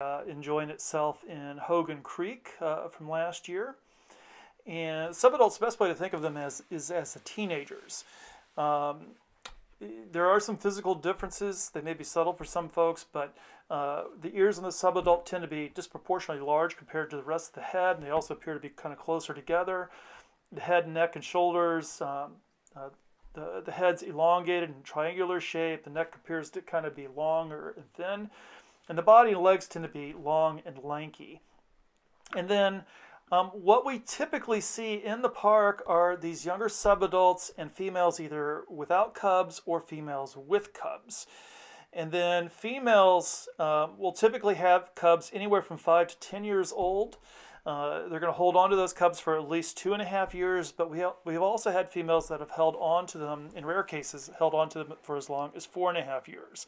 uh, enjoying itself in Hogan Creek uh, from last year. And subadults, the best way to think of them as is as the teenagers. Um, there are some physical differences. They may be subtle for some folks, but uh, the ears in the subadult tend to be disproportionately large compared to the rest of the head, and they also appear to be kind of closer together. The head, neck, and shoulders, um, uh, the, the head's elongated and triangular shape. The neck appears to kind of be longer and thin. And the body and legs tend to be long and lanky. And then um, what we typically see in the park are these younger subadults and females either without cubs or females with cubs. And then females uh, will typically have cubs anywhere from 5 to 10 years old. Uh, they're going to hold on to those cubs for at least two and a half years, but we have, we've also had females that have held on to them, in rare cases, held on to them for as long as four and a half years.